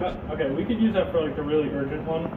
Okay, we could use that for like the really urgent one.